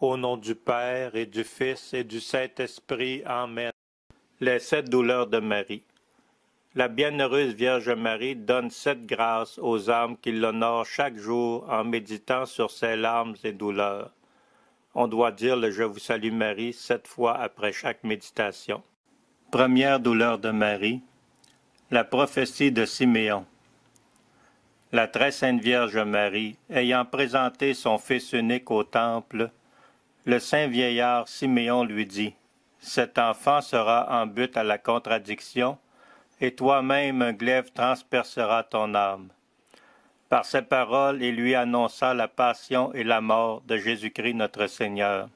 Au nom du Père et du Fils et du Saint-Esprit. Amen. Les sept douleurs de Marie. La bienheureuse Vierge Marie donne sept grâces aux âmes qui l'honorent chaque jour en méditant sur ses larmes et douleurs. On doit dire le Je vous salue Marie sept fois après chaque méditation. Première douleur de Marie. La prophétie de Siméon. La très sainte Vierge Marie, ayant présenté son Fils unique au Temple, le saint vieillard Siméon lui dit, Cet enfant sera en but à la contradiction, et toi-même un glaive transpercera ton âme. Par ces paroles, il lui annonça la passion et la mort de Jésus-Christ notre Seigneur.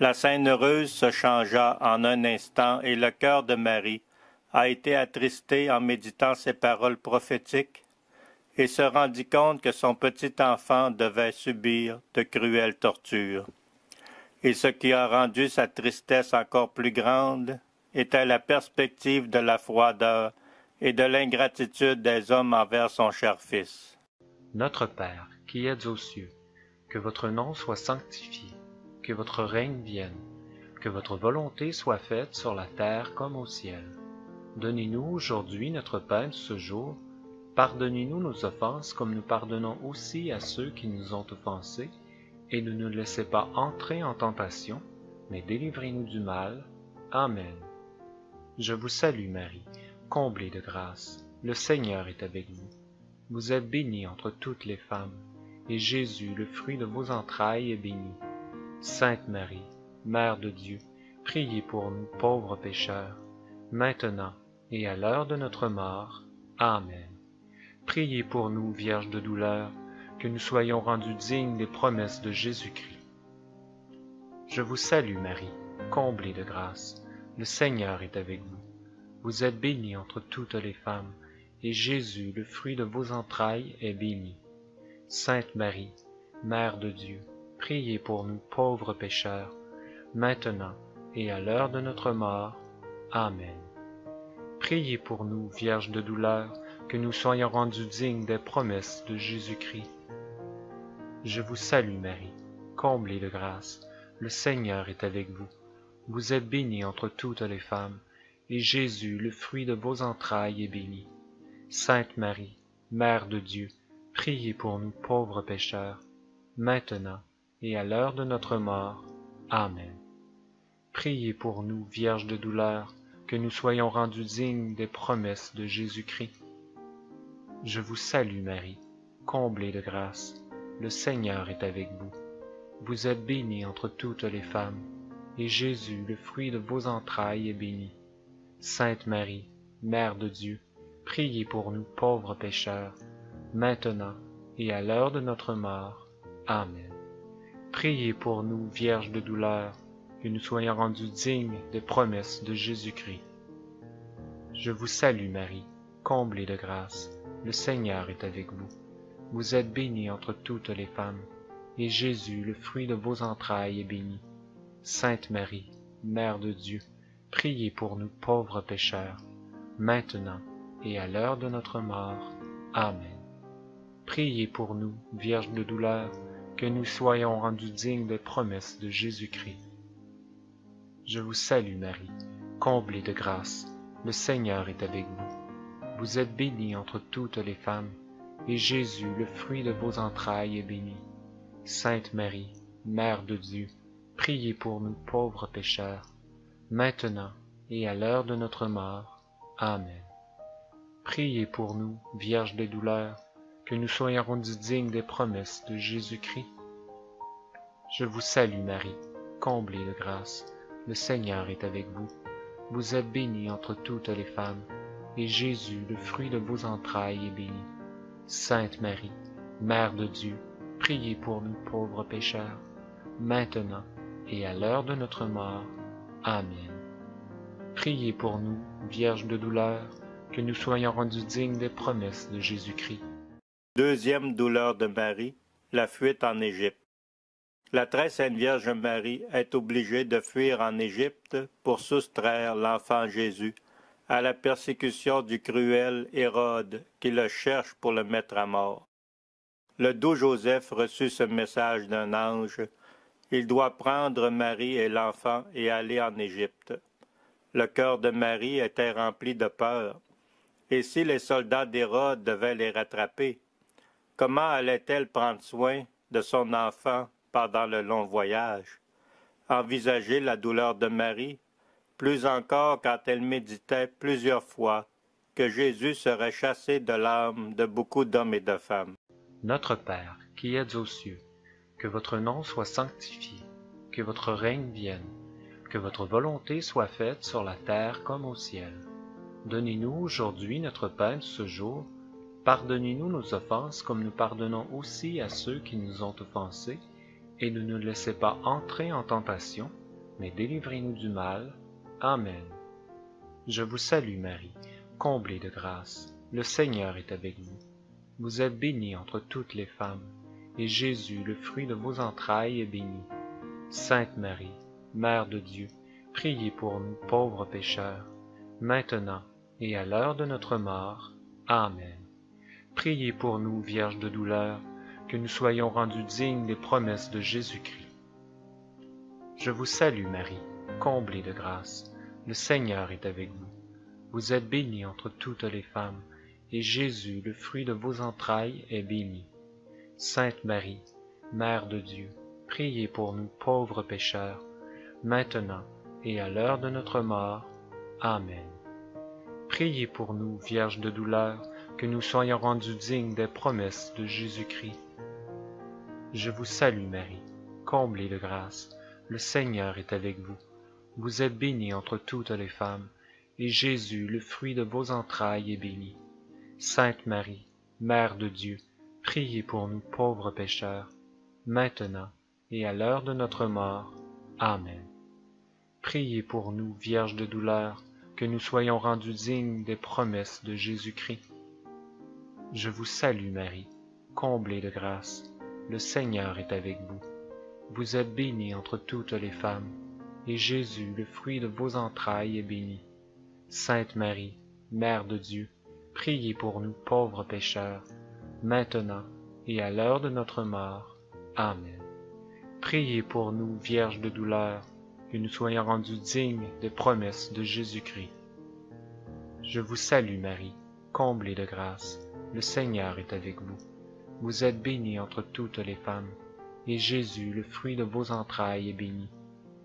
La Sainte Heureuse se changea en un instant et le cœur de Marie a été attristé en méditant ces paroles prophétiques et se rendit compte que son petit enfant devait subir de cruelles tortures. Et ce qui a rendu sa tristesse encore plus grande était la perspective de la froideur et de l'ingratitude des hommes envers son cher Fils. Notre Père, qui êtes aux cieux, que votre nom soit sanctifié, que votre règne vienne, que votre volonté soit faite sur la terre comme au ciel. Donnez-nous aujourd'hui notre pain de ce jour, Pardonnez-nous nos offenses comme nous pardonnons aussi à ceux qui nous ont offensés, et ne nous laissez pas entrer en tentation, mais délivrez-nous du mal. Amen. Je vous salue Marie, comblée de grâce. Le Seigneur est avec vous. Vous êtes bénie entre toutes les femmes, et Jésus, le fruit de vos entrailles, est béni. Sainte Marie, Mère de Dieu, priez pour nous pauvres pécheurs, maintenant et à l'heure de notre mort. Amen. Priez pour nous, Vierge de douleur, que nous soyons rendus dignes des promesses de Jésus-Christ. Je vous salue Marie, comblée de grâce. Le Seigneur est avec vous. Vous êtes bénie entre toutes les femmes, et Jésus, le fruit de vos entrailles, est béni. Sainte Marie, Mère de Dieu, priez pour nous pauvres pécheurs, maintenant et à l'heure de notre mort. Amen. Priez pour nous, Vierge de douleur, que nous soyons rendus dignes des promesses de Jésus-Christ. Je vous salue Marie, comblée de grâce, le Seigneur est avec vous. Vous êtes bénie entre toutes les femmes, et Jésus, le fruit de vos entrailles, est béni. Sainte Marie, Mère de Dieu, priez pour nous pauvres pécheurs, maintenant et à l'heure de notre mort. Amen. Priez pour nous, Vierge de douleur, que nous soyons rendus dignes des promesses de Jésus-Christ. Je vous salue Marie, comblée de grâce, le Seigneur est avec vous. Vous êtes bénie entre toutes les femmes, et Jésus, le fruit de vos entrailles, est béni. Sainte Marie, Mère de Dieu, priez pour nous pauvres pécheurs, maintenant et à l'heure de notre mort. Amen. Priez pour nous, Vierge de douleur, que nous soyons rendus dignes des promesses de Jésus-Christ. Je vous salue Marie, comblée de grâce, le Seigneur est avec vous. Vous êtes bénie entre toutes les femmes, et Jésus, le fruit de vos entrailles, est béni. Sainte Marie, Mère de Dieu, priez pour nous pauvres pécheurs, maintenant et à l'heure de notre mort. Amen. Priez pour nous, Vierge de douleur, que nous soyons rendus dignes des promesses de Jésus-Christ. Je vous salue Marie, comblée de grâce, le Seigneur est avec vous. Vous êtes bénie entre toutes les femmes, et Jésus, le fruit de vos entrailles, est béni. Sainte Marie, Mère de Dieu, priez pour nous pauvres pécheurs, maintenant et à l'heure de notre mort. Amen. Priez pour nous, Vierge des douleurs, que nous soyons rendus dignes des promesses de Jésus-Christ. Je vous salue Marie, comblée de grâce, le Seigneur est avec vous. Vous êtes bénie entre toutes les femmes, et Jésus, le fruit de vos entrailles, est béni. Sainte Marie, Mère de Dieu, priez pour nous pauvres pécheurs, maintenant et à l'heure de notre mort. Amen. Priez pour nous, Vierge de douleur, que nous soyons rendus dignes des promesses de Jésus-Christ. Deuxième douleur de Marie, la fuite en Égypte. La très sainte Vierge Marie est obligée de fuir en Égypte pour soustraire l'enfant Jésus à la persécution du cruel Hérode qui le cherche pour le mettre à mort. Le doux Joseph reçut ce message d'un ange il doit prendre Marie et l'enfant et aller en Égypte. Le cœur de Marie était rempli de peur. Et si les soldats d'Hérode devaient les rattraper, comment allait-elle prendre soin de son enfant pendant le long voyage? Envisager la douleur de Marie, plus encore quand elle méditait plusieurs fois que Jésus serait chassé de l'âme de beaucoup d'hommes et de femmes. Notre Père, qui êtes aux cieux, que votre nom soit sanctifié, que votre règne vienne, que votre volonté soit faite sur la terre comme au ciel. Donnez-nous aujourd'hui notre pain de ce jour. Pardonnez-nous nos offenses comme nous pardonnons aussi à ceux qui nous ont offensés. Et ne nous laissez pas entrer en tentation, mais délivrez-nous du mal. Amen. Je vous salue Marie, comblée de grâce. Le Seigneur est avec vous. Vous êtes bénie entre toutes les femmes, et Jésus, le fruit de vos entrailles, est béni. Sainte Marie, Mère de Dieu, priez pour nous pauvres pécheurs, maintenant et à l'heure de notre mort. Amen. Priez pour nous, Vierge de douleur, que nous soyons rendus dignes des promesses de Jésus-Christ. Je vous salue Marie, comblée de grâce. Le Seigneur est avec vous. Vous êtes bénie entre toutes les femmes, et Jésus, le fruit de vos entrailles, est béni. Sainte Marie, Mère de Dieu, priez pour nous pauvres pécheurs, maintenant et à l'heure de notre mort. Amen. Priez pour nous, Vierge de douleur, que nous soyons rendus dignes des promesses de Jésus-Christ. Je vous salue Marie, comblée de grâce, le Seigneur est avec vous. Vous êtes bénie entre toutes les femmes, et Jésus, le fruit de vos entrailles, est béni. Sainte Marie, Mère de Dieu, priez pour nous pauvres pécheurs, maintenant et à l'heure de notre mort. Amen. Priez pour nous, Vierge de douleur, que nous soyons rendus dignes des promesses de Jésus-Christ. Je vous salue Marie, comblée de grâce, le Seigneur est avec vous. Vous êtes bénie entre toutes les femmes, et Jésus, le fruit de vos entrailles, est béni. Sainte Marie, Mère de Dieu, priez pour nous pauvres pécheurs, maintenant et à l'heure de notre mort. Amen. Priez pour nous, Vierge de douleur, que nous soyons rendus dignes des promesses de Jésus-Christ. Je vous salue Marie, comblée de grâce, le Seigneur est avec vous. Vous êtes bénie entre toutes les femmes, et Jésus, le fruit de vos entrailles, est béni.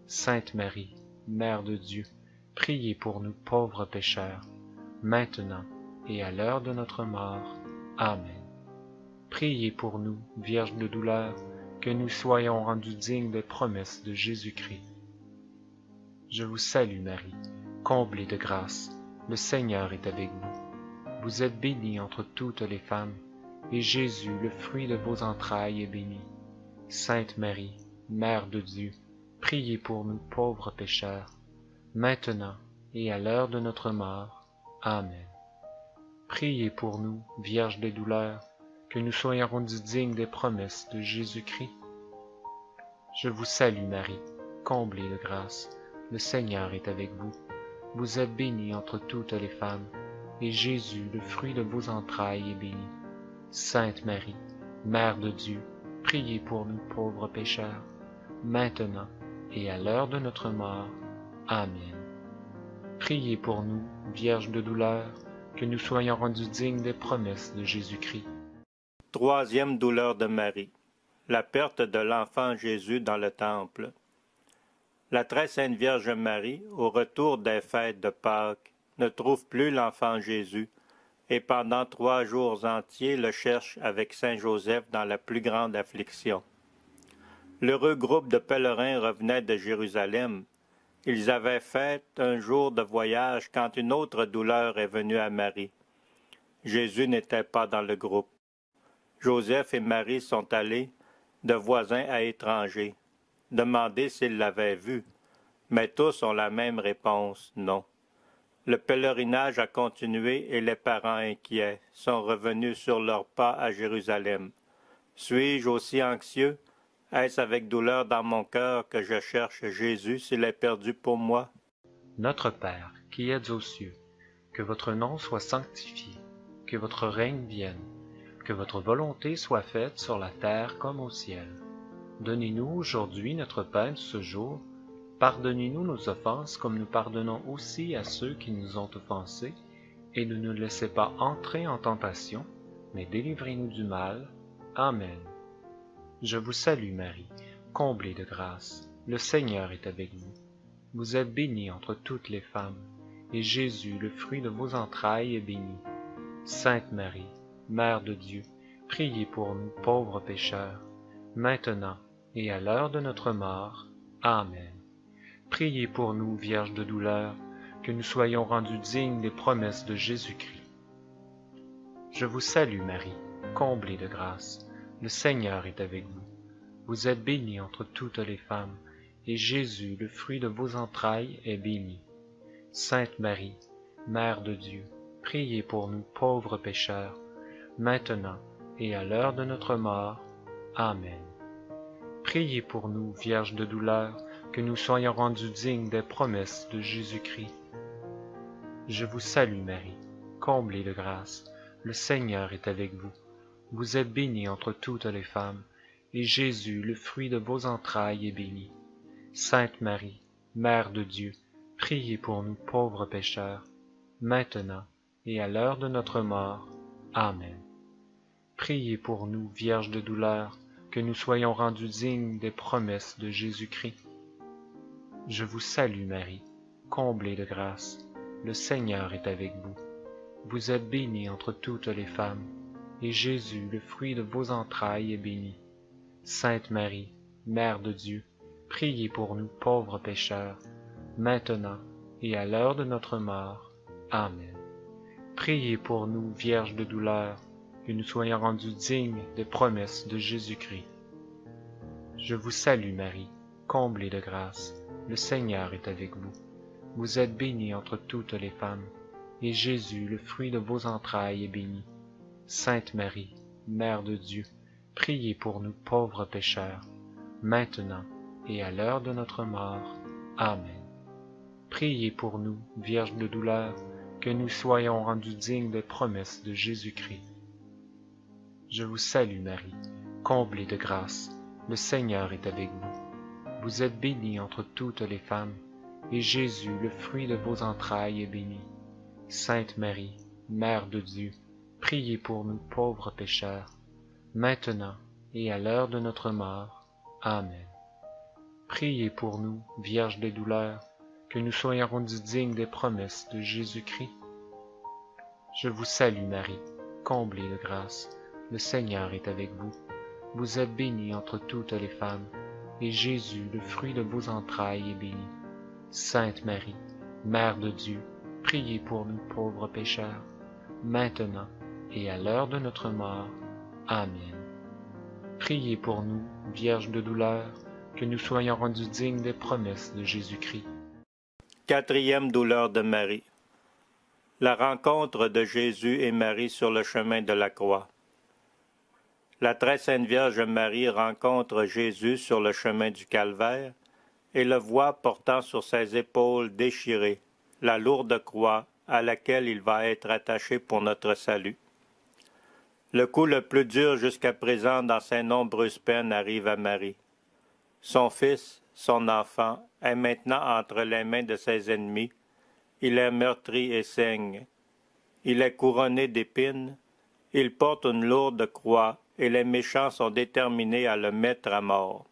Sainte Marie, Mère de Dieu, priez pour nous pauvres pécheurs, maintenant et à l'heure de notre mort. Amen. Priez pour nous, Vierge de douleur, que nous soyons rendus dignes des promesses de Jésus-Christ. Je vous salue Marie, comblée de grâce, le Seigneur est avec vous. Vous êtes bénie entre toutes les femmes, et Jésus, le fruit de vos entrailles, est béni. Sainte Marie, Mère de Dieu, priez pour nous pauvres pécheurs, maintenant et à l'heure de notre mort. Amen. Priez pour nous, Vierge des douleurs, que nous soyons rendus dignes des promesses de Jésus-Christ. Je vous salue Marie, comblée de grâce, le Seigneur est avec vous. Vous êtes bénie entre toutes les femmes, et Jésus, le fruit de vos entrailles, est béni. Sainte Marie, Mère de Dieu, priez pour nous pauvres pécheurs, maintenant et à l'heure de notre mort. Amen. Priez pour nous, Vierge de douleur, que nous soyons rendus dignes des promesses de Jésus-Christ. Troisième douleur de Marie. La perte de l'enfant Jésus dans le temple. La très sainte Vierge Marie, au retour des fêtes de Pâques, ne trouve plus l'enfant Jésus, et pendant trois jours entiers le cherche avec saint Joseph dans la plus grande affliction. L'heureux groupe de pèlerins revenait de Jérusalem. Ils avaient fait un jour de voyage quand une autre douleur est venue à Marie. Jésus n'était pas dans le groupe. Joseph et Marie sont allés, de voisins à étrangers demander s'ils l'avaient vu, mais tous ont la même réponse, non. Le pèlerinage a continué et les parents inquiets sont revenus sur leurs pas à Jérusalem. Suis-je aussi anxieux? Est-ce avec douleur dans mon cœur que je cherche Jésus s'il est perdu pour moi? Notre Père, qui êtes aux cieux, que votre nom soit sanctifié, que votre règne vienne, que votre volonté soit faite sur la terre comme au ciel. Donnez-nous aujourd'hui notre pain de ce jour. Pardonnez-nous nos offenses comme nous pardonnons aussi à ceux qui nous ont offensés. Et ne nous laissez pas entrer en tentation, mais délivrez-nous du mal. Amen. Je vous salue Marie, comblée de grâce. Le Seigneur est avec vous. Vous êtes bénie entre toutes les femmes, et Jésus, le fruit de vos entrailles, est béni. Sainte Marie, Mère de Dieu, priez pour nous pauvres pécheurs, maintenant et à l'heure de notre mort. Amen. Priez pour nous, Vierge de douleur, que nous soyons rendus dignes des promesses de Jésus-Christ. Je vous salue Marie, comblée de grâce. Le Seigneur est avec vous. Vous êtes bénie entre toutes les femmes, et Jésus, le fruit de vos entrailles, est béni. Sainte Marie, Mère de Dieu, priez pour nous pauvres pécheurs, maintenant et à l'heure de notre mort. Amen. Priez pour nous, Vierge de douleur, que nous soyons rendus dignes des promesses de Jésus-Christ. Je vous salue Marie, comblée de grâce, le Seigneur est avec vous. Vous êtes bénie entre toutes les femmes, et Jésus, le fruit de vos entrailles, est béni. Sainte Marie, Mère de Dieu, priez pour nous pauvres pécheurs, maintenant et à l'heure de notre mort. Amen. Priez pour nous, Vierge de douleur, que nous soyons rendus dignes des promesses de Jésus-Christ. Je vous salue Marie, comblée de grâce, le Seigneur est avec vous. Vous êtes bénie entre toutes les femmes, et Jésus, le fruit de vos entrailles, est béni. Sainte Marie, Mère de Dieu, priez pour nous pauvres pécheurs, maintenant et à l'heure de notre mort. Amen. Priez pour nous, Vierge de douleur, que nous soyons rendus dignes des promesses de Jésus-Christ. Je vous salue Marie, comblée de grâce, le Seigneur est avec vous. Vous êtes bénie entre toutes les femmes, et Jésus, le fruit de vos entrailles, est béni. Sainte Marie, Mère de Dieu, priez pour nous pauvres pécheurs, maintenant et à l'heure de notre mort. Amen. Priez pour nous, Vierge de douleur, que nous soyons rendus dignes des promesses de Jésus-Christ. Je vous salue Marie, comblée de grâce, le Seigneur est avec vous. Vous êtes bénie entre toutes les femmes, et Jésus, le fruit de vos entrailles, est béni. Sainte Marie, Mère de Dieu, priez pour nous pauvres pécheurs, maintenant et à l'heure de notre mort. Amen. Priez pour nous, Vierge des douleurs, que nous soyons rendus dignes des promesses de Jésus-Christ. Je vous salue Marie, comblée de grâce, le Seigneur est avec vous. Vous êtes bénie entre toutes les femmes, et Jésus, le fruit de vos entrailles, est béni. Sainte Marie, Mère de Dieu, priez pour nous pauvres pécheurs, maintenant et à l'heure de notre mort. Amen. Priez pour nous, Vierge de douleur, que nous soyons rendus dignes des promesses de Jésus-Christ. Quatrième douleur de Marie. La rencontre de Jésus et Marie sur le chemin de la croix. La très sainte Vierge Marie rencontre Jésus sur le chemin du calvaire et le voit portant sur ses épaules déchirées la lourde croix à laquelle il va être attaché pour notre salut. Le coup le plus dur jusqu'à présent dans ses nombreuses peines arrive à Marie. Son fils, son enfant, est maintenant entre les mains de ses ennemis. Il est meurtri et saigne. Il est couronné d'épines. Il porte une lourde croix et les méchants sont déterminés à le mettre à mort.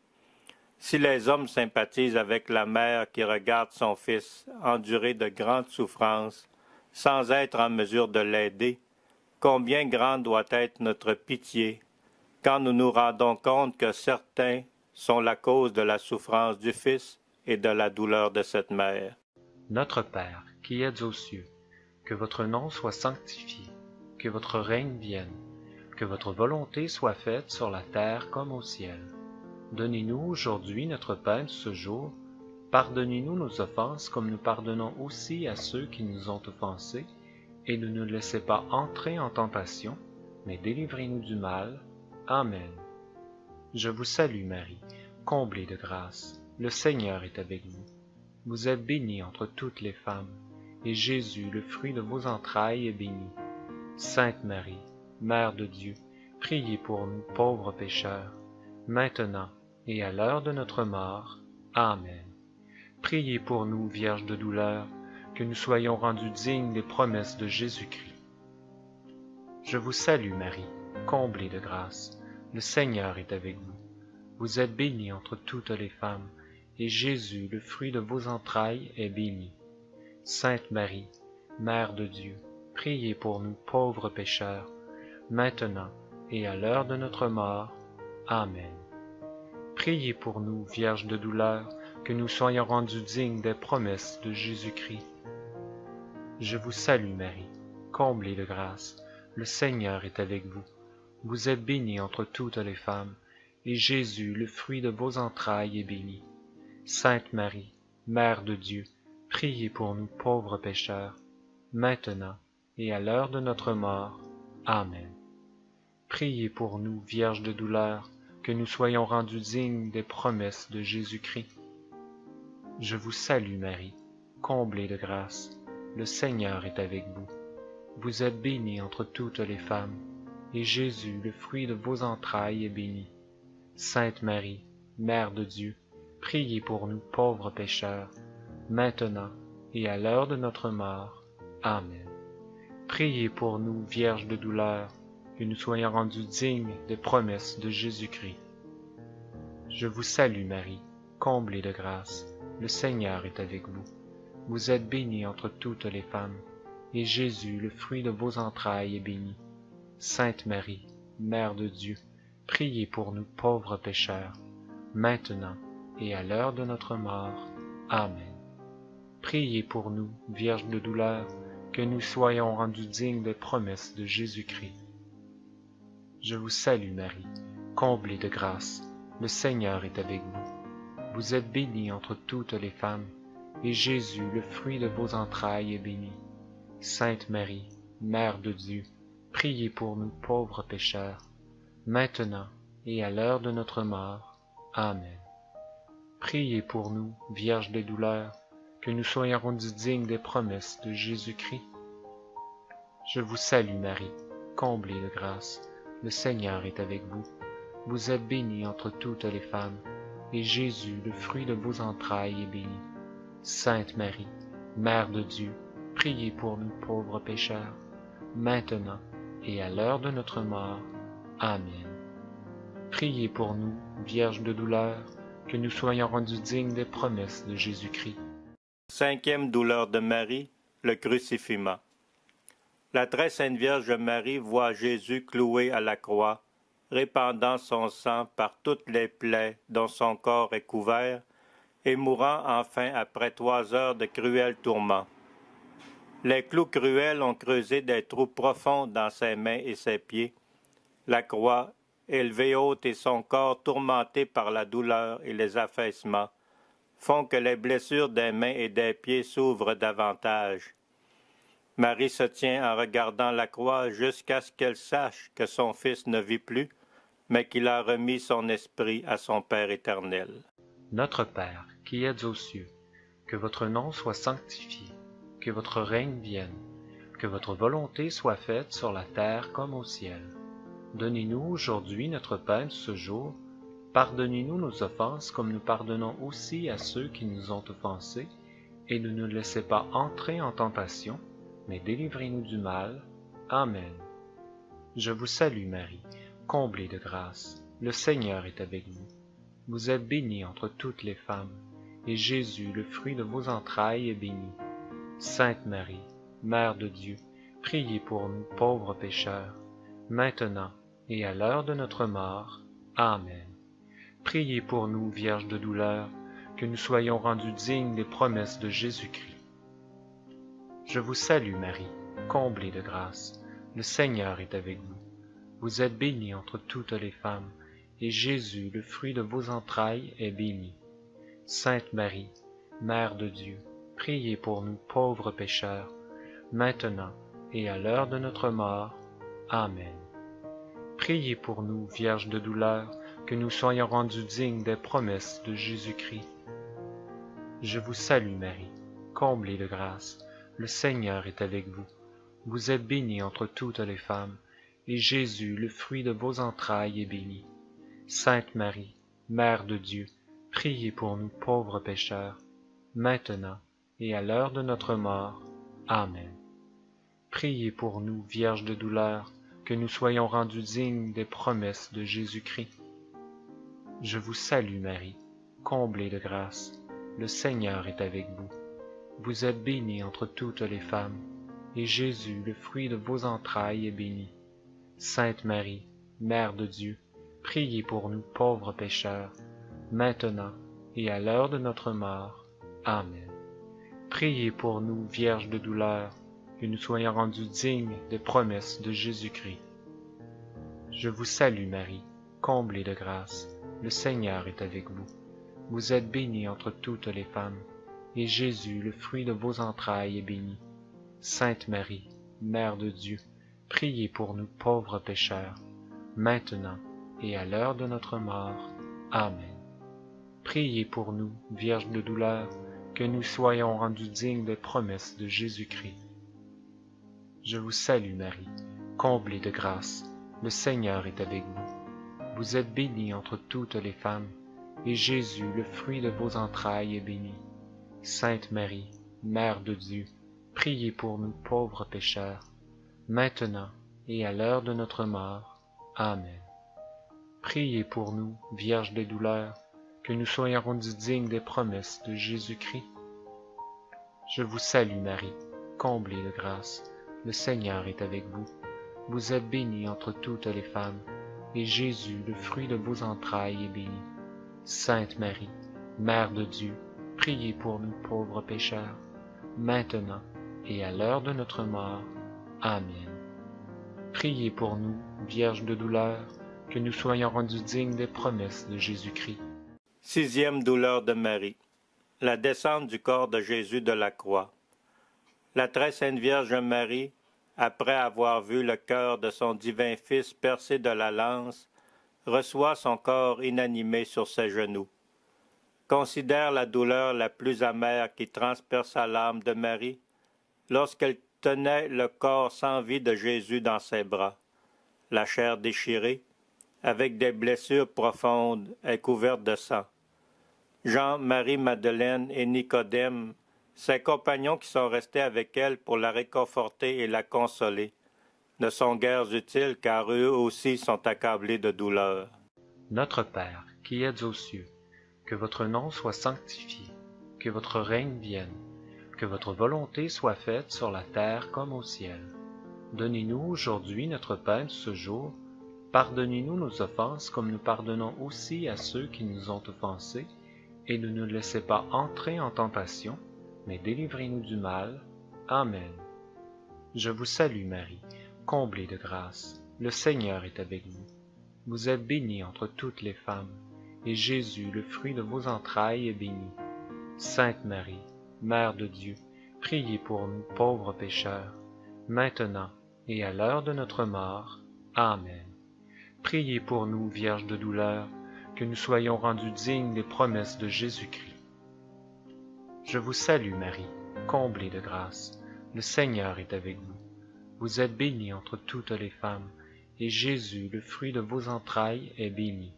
Si les hommes sympathisent avec la mère qui regarde son fils endurer de grandes souffrances sans être en mesure de l'aider, combien grande doit être notre pitié quand nous nous rendons compte que certains sont la cause de la souffrance du Fils et de la douleur de cette mère. Notre Père, qui êtes aux cieux, que votre nom soit sanctifié, que votre règne vienne, que votre volonté soit faite sur la terre comme au ciel. Donnez-nous aujourd'hui notre pain de ce jour. Pardonnez-nous nos offenses comme nous pardonnons aussi à ceux qui nous ont offensés, et ne nous laissez pas entrer en tentation, mais délivrez-nous du mal. Amen. Je vous salue Marie, comblée de grâce. Le Seigneur est avec vous. Vous êtes bénie entre toutes les femmes, et Jésus, le fruit de vos entrailles, est béni. Sainte Marie, Mère de Dieu, priez pour nous pauvres pécheurs, maintenant et à l'heure de notre mort. Amen. Priez pour nous, Vierge de douleur, que nous soyons rendus dignes des promesses de Jésus-Christ. Je vous salue Marie, comblée de grâce. Le Seigneur est avec vous. Vous êtes bénie entre toutes les femmes, et Jésus, le fruit de vos entrailles, est béni. Sainte Marie, Mère de Dieu, priez pour nous pauvres pécheurs, maintenant et à l'heure de notre mort. Amen. Priez pour nous, Vierge de douleur, que nous soyons rendus dignes des promesses de Jésus-Christ. Je vous salue Marie, comblée de grâce, le Seigneur est avec vous. Vous êtes bénie entre toutes les femmes, et Jésus, le fruit de vos entrailles, est béni. Sainte Marie, Mère de Dieu, priez pour nous pauvres pécheurs, maintenant et à l'heure de notre mort. Amen. Priez pour nous, Vierge de douleur, que nous soyons rendus dignes des promesses de Jésus-Christ. Je vous salue Marie, comblée de grâce, le Seigneur est avec vous. Vous êtes bénie entre toutes les femmes, et Jésus, le fruit de vos entrailles, est béni. Sainte Marie, Mère de Dieu, priez pour nous pauvres pécheurs, maintenant et à l'heure de notre mort. Amen. Priez pour nous, Vierge de douleur, que nous soyons rendus dignes des promesses de Jésus-Christ. Je vous salue Marie, comblée de grâce, le Seigneur est avec vous. Vous êtes bénie entre toutes les femmes, et Jésus, le fruit de vos entrailles, est béni. Sainte Marie, Mère de Dieu, priez pour nous pauvres pécheurs, maintenant et à l'heure de notre mort. Amen. Priez pour nous, Vierge de douleur, que nous soyons rendus dignes des promesses de Jésus-Christ. Je vous salue Marie, comblée de grâce, le Seigneur est avec vous. Vous êtes bénie entre toutes les femmes, et Jésus, le fruit de vos entrailles, est béni. Sainte Marie, Mère de Dieu, priez pour nous pauvres pécheurs, maintenant et à l'heure de notre mort. Amen. Priez pour nous, Vierge des douleurs, que nous soyons rendus dignes des promesses de Jésus-Christ. Je vous salue Marie, comblée de grâce, le Seigneur est avec vous. Vous êtes bénie entre toutes les femmes, et Jésus, le fruit de vos entrailles, est béni. Sainte Marie, Mère de Dieu, priez pour nous pauvres pécheurs, maintenant et à l'heure de notre mort. Amen. Priez pour nous, Vierge de douleur, que nous soyons rendus dignes des promesses de Jésus-Christ. Cinquième douleur de Marie, le crucifixion. La très sainte Vierge Marie voit Jésus cloué à la croix, répandant son sang par toutes les plaies dont son corps est couvert, et mourant enfin après trois heures de cruels tourments. Les clous cruels ont creusé des trous profonds dans ses mains et ses pieds. La croix, élevée haute et son corps tourmenté par la douleur et les affaissements, font que les blessures des mains et des pieds s'ouvrent davantage. Marie se tient en regardant la croix jusqu'à ce qu'elle sache que son Fils ne vit plus, mais qu'il a remis son esprit à son Père éternel. Notre Père, qui êtes aux cieux, que votre nom soit sanctifié, que votre règne vienne, que votre volonté soit faite sur la terre comme au ciel. Donnez-nous aujourd'hui notre pain de ce jour. Pardonnez-nous nos offenses comme nous pardonnons aussi à ceux qui nous ont offensés, et ne nous laissez pas entrer en tentation, mais délivrez-nous du mal. Amen. Je vous salue Marie, comblée de grâce. Le Seigneur est avec vous. Vous êtes bénie entre toutes les femmes, et Jésus, le fruit de vos entrailles, est béni. Sainte Marie, Mère de Dieu, priez pour nous pauvres pécheurs, maintenant et à l'heure de notre mort. Amen. Priez pour nous, Vierge de douleur, que nous soyons rendus dignes des promesses de Jésus-Christ. Je vous salue Marie, comblée de grâce, le Seigneur est avec vous. Vous êtes bénie entre toutes les femmes, et Jésus, le fruit de vos entrailles, est béni. Sainte Marie, Mère de Dieu, priez pour nous pauvres pécheurs, maintenant et à l'heure de notre mort. Amen. Priez pour nous, Vierge de douleur, que nous soyons rendus dignes des promesses de Jésus-Christ. Je vous salue Marie, comblée de grâce, le Seigneur est avec vous. Vous êtes bénie entre toutes les femmes, et Jésus, le fruit de vos entrailles, est béni. Sainte Marie, Mère de Dieu, priez pour nous pauvres pécheurs, maintenant et à l'heure de notre mort. Amen. Priez pour nous, Vierge de douleur, que nous soyons rendus dignes des promesses de Jésus-Christ. Je vous salue Marie, comblée de grâce, le Seigneur est avec vous. Vous êtes bénie entre toutes les femmes, et Jésus, le fruit de vos entrailles, est béni. Sainte Marie, Mère de Dieu, priez pour nous pauvres pécheurs, maintenant et à l'heure de notre mort. Amen. Priez pour nous, Vierge de douleur, que nous soyons rendus dignes des promesses de Jésus-Christ. Je vous salue Marie, comblée de grâce, le Seigneur est avec vous. Vous êtes bénie entre toutes les femmes, et Jésus, le fruit de vos entrailles, est béni. Sainte Marie, Mère de Dieu, priez pour nous pauvres pécheurs, maintenant et à l'heure de notre mort. Amen. Priez pour nous, Vierge de douleur, que nous soyons rendus dignes des promesses de Jésus-Christ. Je vous salue Marie, comblée de grâce, le Seigneur est avec vous. Vous êtes bénie entre toutes les femmes, et Jésus, le fruit de vos entrailles, est béni. Sainte Marie, Mère de Dieu, priez pour nous pauvres pécheurs, maintenant et à l'heure de notre mort. Amen. Priez pour nous, Vierge des douleurs, que nous soyons rendus dignes des promesses de Jésus-Christ. Je vous salue Marie, comblée de grâce, le Seigneur est avec vous. Vous êtes bénie entre toutes les femmes, et Jésus, le fruit de vos entrailles, est béni. Sainte Marie, Mère de Dieu, priez pour nous pauvres pécheurs, maintenant et à l'heure de notre mort. Amen. Priez pour nous, Vierge de douleur, que nous soyons rendus dignes des promesses de Jésus-Christ. Sixième douleur de Marie. La descente du corps de Jésus de la croix. La très sainte Vierge Marie, après avoir vu le cœur de son divin Fils percé de la lance, reçoit son corps inanimé sur ses genoux. Considère la douleur la plus amère qui transperça l'âme de Marie lorsqu'elle tenait le corps sans vie de Jésus dans ses bras, la chair déchirée, avec des blessures profondes et couvertes de sang. Jean, Marie, Madeleine et Nicodème ses compagnons qui sont restés avec elle pour la réconforter et la consoler ne sont guère utiles car eux aussi sont accablés de douleur. Notre Père, qui êtes aux cieux, que votre nom soit sanctifié, que votre règne vienne, que votre volonté soit faite sur la terre comme au ciel. Donnez-nous aujourd'hui notre pain de ce jour. Pardonnez-nous nos offenses comme nous pardonnons aussi à ceux qui nous ont offensés, et ne nous laissez pas entrer en tentation, mais délivrez-nous du mal. Amen. Je vous salue Marie, comblée de grâce, le Seigneur est avec vous. Vous êtes bénie entre toutes les femmes, et Jésus, le fruit de vos entrailles, est béni. Sainte Marie, Mère de Dieu, priez pour nous pauvres pécheurs, maintenant et à l'heure de notre mort. Amen. Priez pour nous, Vierge de douleur, que nous soyons rendus dignes des promesses de Jésus-Christ. Je vous salue Marie, comblée de grâce, le Seigneur est avec vous. Vous êtes bénie entre toutes les femmes, et Jésus, le fruit de vos entrailles, est béni.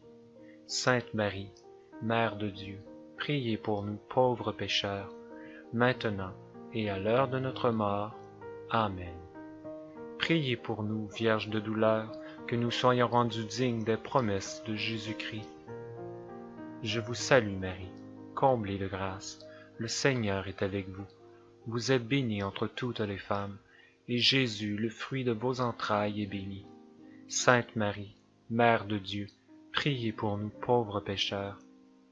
Sainte Marie, Mère de Dieu, priez pour nous pauvres pécheurs, maintenant et à l'heure de notre mort. Amen. Priez pour nous, Vierge de douleur, que nous soyons rendus dignes des promesses de Jésus-Christ. Je vous salue Marie, comblée de grâce, le Seigneur est avec vous. Vous êtes bénie entre toutes les femmes, et Jésus, le fruit de vos entrailles, est béni. Sainte Marie, Mère de Dieu, priez pour nous pauvres pécheurs,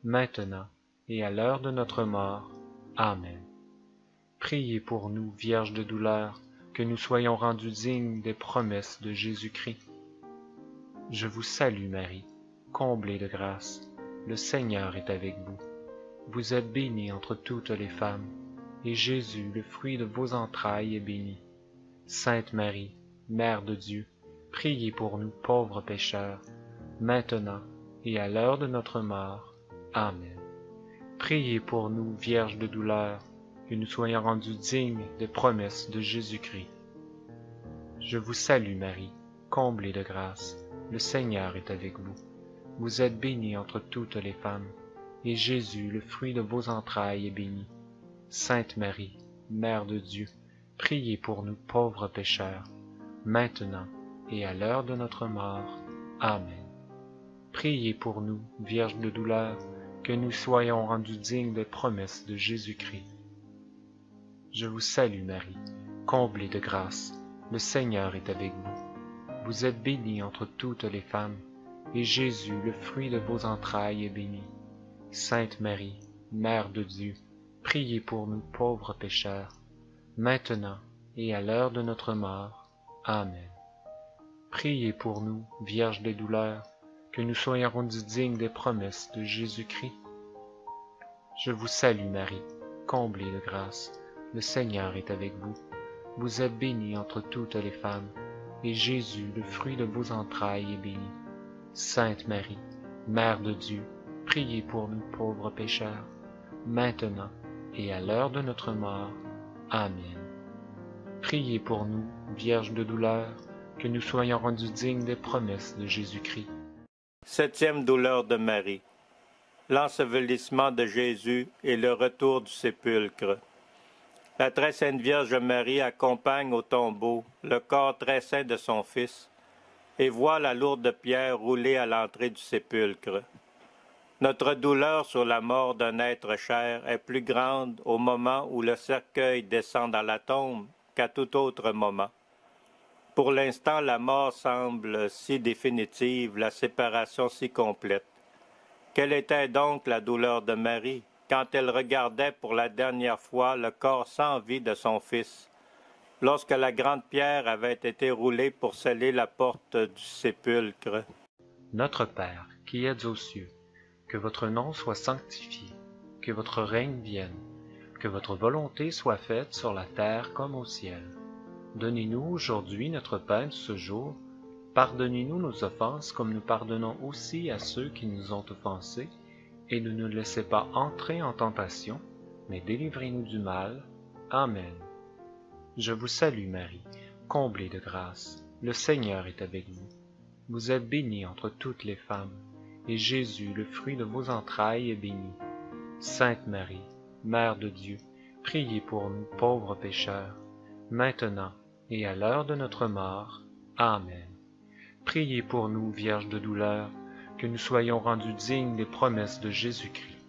maintenant et à l'heure de notre mort. Amen. Priez pour nous, Vierge de douleur, que nous soyons rendus dignes des promesses de Jésus-Christ. Je vous salue Marie, comblée de grâce, le Seigneur est avec vous. Vous êtes bénie entre toutes les femmes, et Jésus, le fruit de vos entrailles, est béni. Sainte Marie, Mère de Dieu, priez pour nous pauvres pécheurs, maintenant et à l'heure de notre mort. Amen. Priez pour nous, Vierge de douleur, que nous soyons rendus dignes des promesses de Jésus-Christ. Je vous salue Marie, comblée de grâce, le Seigneur est avec vous. Vous êtes bénie entre toutes les femmes, et Jésus, le fruit de vos entrailles, est béni. Sainte Marie, Mère de Dieu, priez pour nous pauvres pécheurs, maintenant et à l'heure de notre mort. Amen. Priez pour nous, Vierge de douleur, que nous soyons rendus dignes des promesses de Jésus-Christ. Je vous salue Marie, comblée de grâce, le Seigneur est avec vous. Vous êtes bénie entre toutes les femmes, et Jésus, le fruit de vos entrailles, est béni. Sainte Marie, Mère de Dieu, priez pour nous pauvres pécheurs, maintenant et à l'heure de notre mort. Amen. Priez pour nous, Vierge des douleurs, que nous soyons rendus dignes des promesses de Jésus-Christ. Je vous salue Marie, comblée de grâce, le Seigneur est avec vous. Vous êtes bénie entre toutes les femmes, et Jésus, le fruit de vos entrailles, est béni. Sainte Marie, Mère de Dieu, priez pour nous pauvres pécheurs, maintenant et à l'heure de notre mort. Amen. Priez pour nous, Vierge de douleur, que nous soyons rendus dignes des promesses de Jésus-Christ. Septième douleur de Marie. L'ensevelissement de Jésus et le retour du sépulcre. La très sainte Vierge Marie accompagne au tombeau le corps très saint de son Fils et voit la lourde pierre rouler à l'entrée du sépulcre. Notre douleur sur la mort d'un être cher est plus grande au moment où le cercueil descend dans la tombe qu'à tout autre moment. Pour l'instant, la mort semble si définitive, la séparation si complète. Quelle était donc la douleur de Marie? Quand elle regardait pour la dernière fois le corps sans vie de son fils, lorsque la grande pierre avait été roulée pour sceller la porte du sépulcre. Notre Père, qui êtes aux cieux, que votre nom soit sanctifié, que votre règne vienne, que votre volonté soit faite sur la terre comme au ciel. Donnez-nous aujourd'hui notre pain de ce jour. Pardonnez-nous nos offenses comme nous pardonnons aussi à ceux qui nous ont offensés, et ne nous laissez pas entrer en tentation, mais délivrez-nous du mal. Amen. Je vous salue Marie, comblée de grâce. Le Seigneur est avec vous. Vous êtes bénie entre toutes les femmes, et Jésus, le fruit de vos entrailles, est béni. Sainte Marie, Mère de Dieu, priez pour nous pauvres pécheurs, maintenant et à l'heure de notre mort. Amen. Priez pour nous, Vierge de douleur, nous soyons rendus dignes des promesses de Jésus-Christ.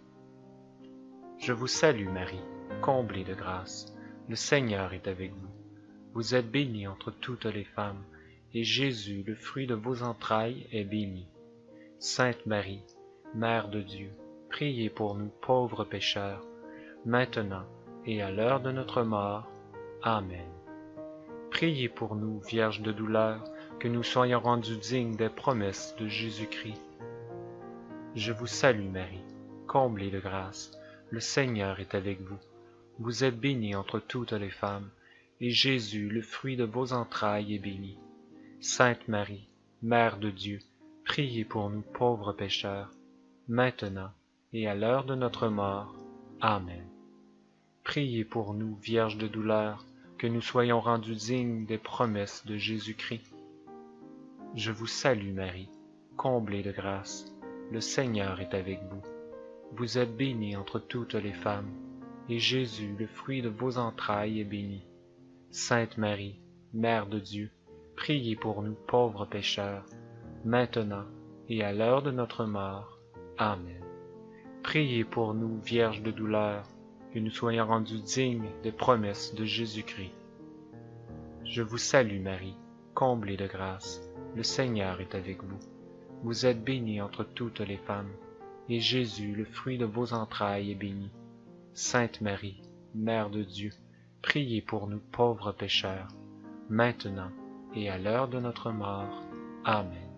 Je vous salue Marie, comblée de grâce, le Seigneur est avec vous. Vous êtes bénie entre toutes les femmes, et Jésus, le fruit de vos entrailles, est béni. Sainte Marie, Mère de Dieu, priez pour nous pauvres pécheurs, maintenant et à l'heure de notre mort. Amen. Priez pour nous, Vierge de douleur, que nous soyons rendus dignes des promesses de Jésus-Christ. Je vous salue Marie, comblée de grâce, le Seigneur est avec vous. Vous êtes bénie entre toutes les femmes, et Jésus, le fruit de vos entrailles, est béni. Sainte Marie, Mère de Dieu, priez pour nous pauvres pécheurs, maintenant et à l'heure de notre mort. Amen. Priez pour nous, Vierge de douleur, que nous soyons rendus dignes des promesses de Jésus-Christ. Je vous salue Marie, comblée de grâce, le Seigneur est avec vous. Vous êtes bénie entre toutes les femmes, et Jésus, le fruit de vos entrailles, est béni. Sainte Marie, Mère de Dieu, priez pour nous pauvres pécheurs, maintenant et à l'heure de notre mort. Amen. Priez pour nous, Vierge de douleur, que nous soyons rendus dignes des promesses de Jésus-Christ. Je vous salue Marie, comblée de grâce, le Seigneur est avec vous. Vous êtes bénie entre toutes les femmes, et Jésus, le fruit de vos entrailles, est béni. Sainte Marie, Mère de Dieu, priez pour nous pauvres pécheurs, maintenant et à l'heure de notre mort. Amen.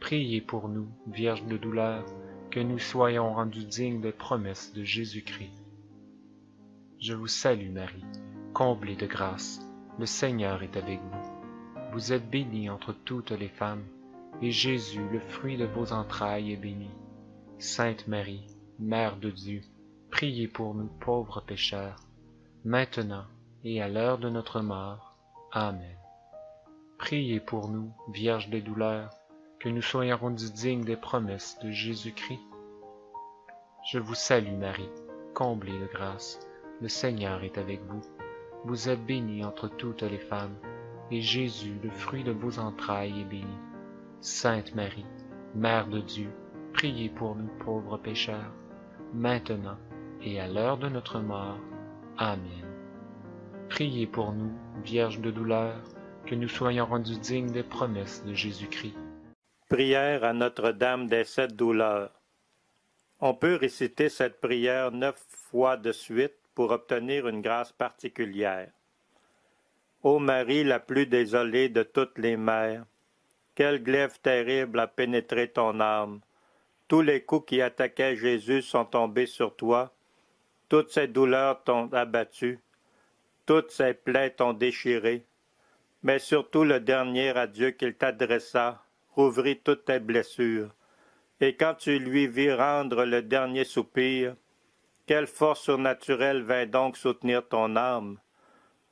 Priez pour nous, Vierge de douleur, que nous soyons rendus dignes des promesses de Jésus-Christ. Je vous salue Marie, comblée de grâce, le Seigneur est avec vous. Vous êtes bénie entre toutes les femmes, et Jésus, le fruit de vos entrailles, est béni. Sainte Marie, Mère de Dieu, priez pour nous pauvres pécheurs, maintenant et à l'heure de notre mort. Amen. Priez pour nous, Vierge des douleurs, que nous soyons rendus dignes des promesses de Jésus-Christ. Je vous salue Marie, comblée de grâce, le Seigneur est avec vous. Vous êtes bénie entre toutes les femmes, et Jésus, le fruit de vos entrailles, est béni. Sainte Marie, Mère de Dieu, priez pour nous pauvres pécheurs, maintenant et à l'heure de notre mort. Amen. Priez pour nous, Vierge de douleur, que nous soyons rendus dignes des promesses de Jésus-Christ. Prière à Notre-Dame des sept douleurs. On peut réciter cette prière neuf fois de suite pour obtenir une grâce particulière. Ô Marie la plus désolée de toutes les mères, quel glaive terrible a pénétré ton âme. Tous les coups qui attaquaient Jésus sont tombés sur toi, toutes ces douleurs t'ont abattu, toutes ces plaies t'ont déchiré, mais surtout le dernier adieu qu'il t'adressa rouvrit toutes tes blessures. Et quand tu lui vis rendre le dernier soupir, quelle force surnaturelle vint donc soutenir ton âme?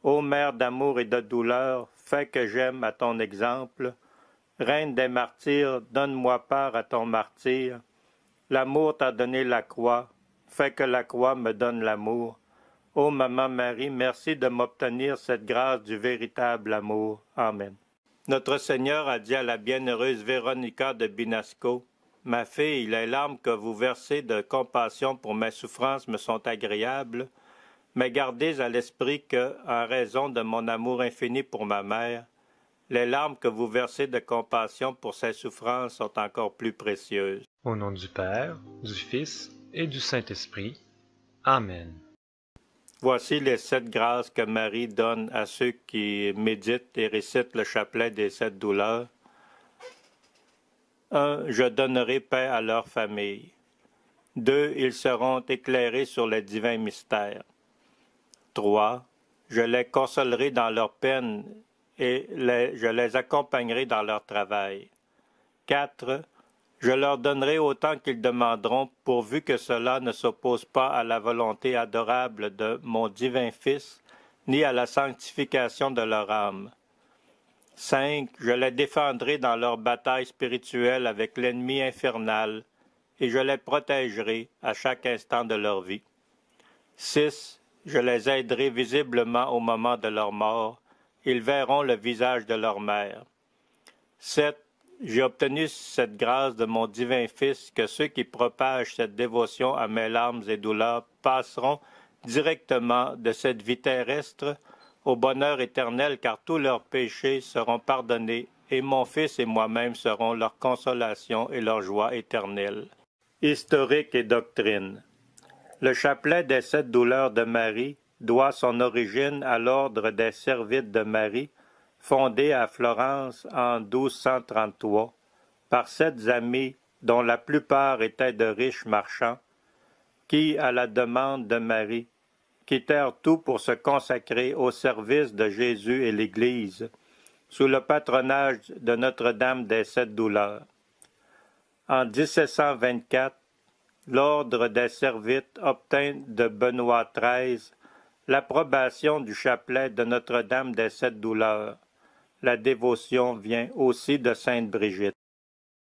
Ô mère d'amour et de douleur, fais que j'aime à ton exemple. Reine des martyrs, donne-moi part à ton martyr. L'amour t'a donné la croix, fais que la croix me donne l'amour. Ô maman Marie, merci de m'obtenir cette grâce du véritable amour. Amen. Notre Seigneur a dit à la bienheureuse Véronica de Binasco, Ma fille, les larmes que vous versez de compassion pour mes souffrances me sont agréables, mais gardez à l'esprit que, en raison de mon amour infini pour ma mère, les larmes que vous versez de compassion pour ses souffrances sont encore plus précieuses. Au nom du Père, du Fils et du Saint-Esprit. Amen. Voici les sept grâces que Marie donne à ceux qui méditent et récitent le chapelet des sept douleurs. 1. Je donnerai paix à leur famille. 2. Ils seront éclairés sur les divins mystères. 3. Je les consolerai dans leur peine et je les accompagnerai dans leur travail. 4. Je leur donnerai autant qu'ils demanderont, pourvu que cela ne s'oppose pas à la volonté adorable de mon divin Fils, ni à la sanctification de leur âme. 5. Je les défendrai dans leur bataille spirituelle avec l'ennemi infernal, et je les protégerai à chaque instant de leur vie. 6. Je les aiderai visiblement au moment de leur mort. Ils verront le visage de leur mère. 7 j'ai obtenu cette grâce de mon divin Fils que ceux qui propagent cette dévotion à mes larmes et douleurs passeront directement de cette vie terrestre au bonheur éternel, car tous leurs péchés seront pardonnés, et mon Fils et moi-même serons leur consolation et leur joie éternelle. Historique et doctrine. Le chapelet des sept douleurs de Marie doit son origine à l'ordre des servites de Marie, fondée à Florence en 1233 par sept amis dont la plupart étaient de riches marchands, qui, à la demande de Marie, quittèrent tout pour se consacrer au service de Jésus et l'Église, sous le patronage de Notre-Dame des Sept Douleurs. En 1724, l'ordre des Servites obtint de Benoît XIII l'approbation du chapelet de Notre-Dame des Sept Douleurs, la dévotion vient aussi de Sainte Brigitte.